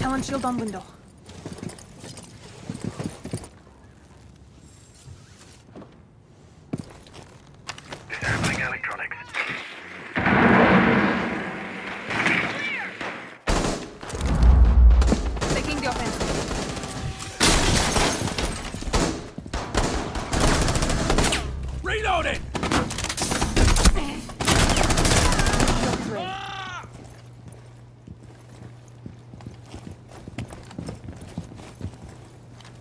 Talon shield on window.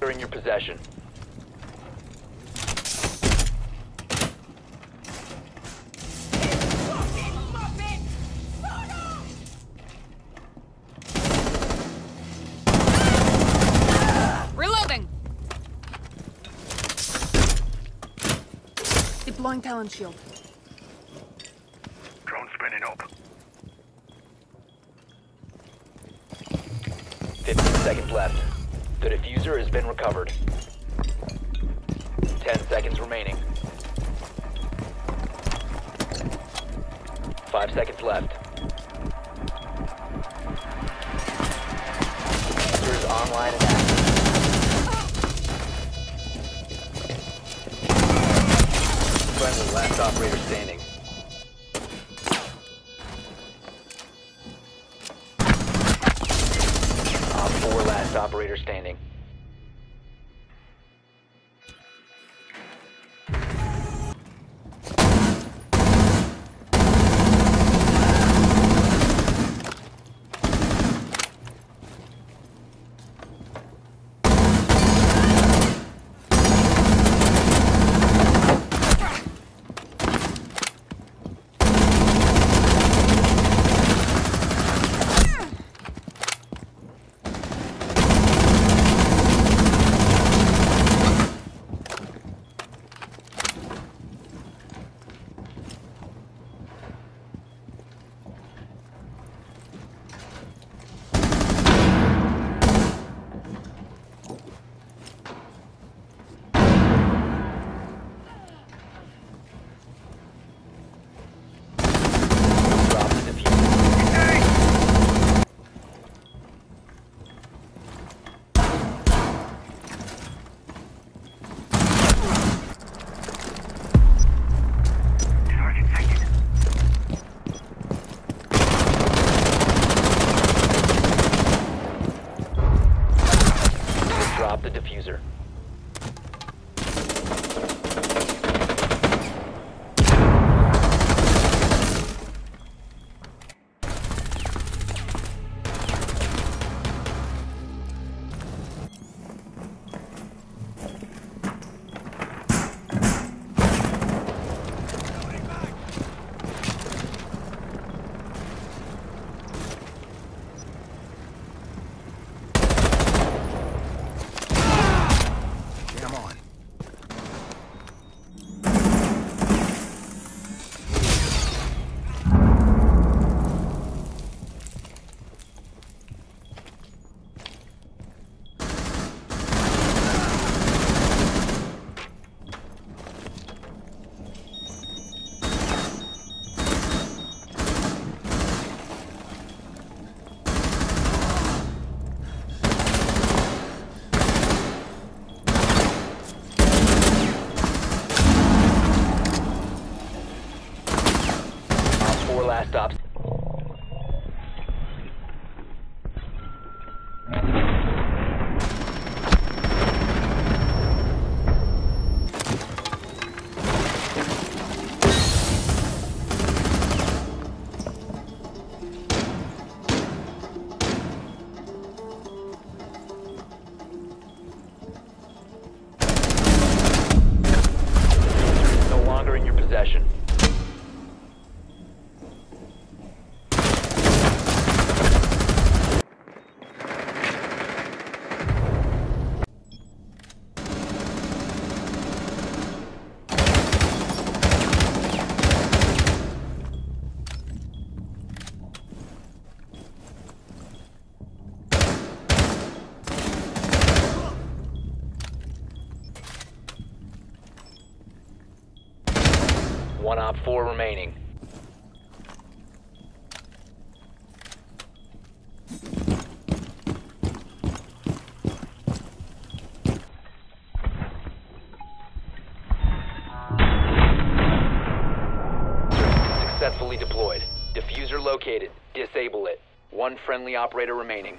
Are in your possession. Reloading! Deploying Talon shield. Drone spinning up. 15 seconds left. The defuser has been recovered. 10 seconds remaining. 5 seconds left. Defuser online and active. Friendly, last operator standing. Operator 4 last stops. One Op 4 remaining. Successfully deployed. Defuser located. Disable it. One friendly operator remaining.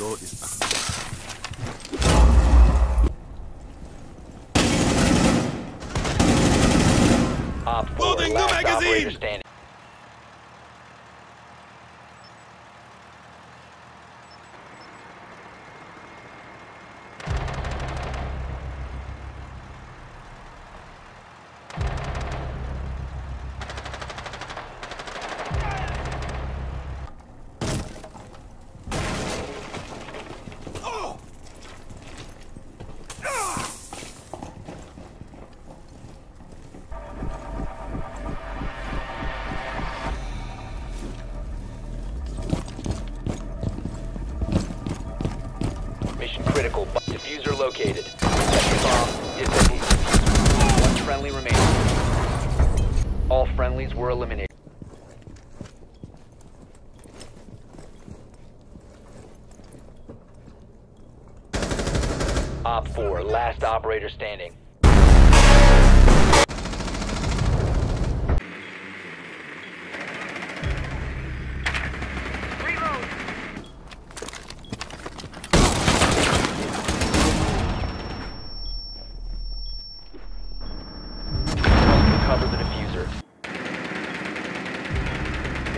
Load is Op 4, Loading new last magazine! Located. Second bomb. Defuser. One friendly remaining. All friendlies were eliminated. Op 4, last operator standing.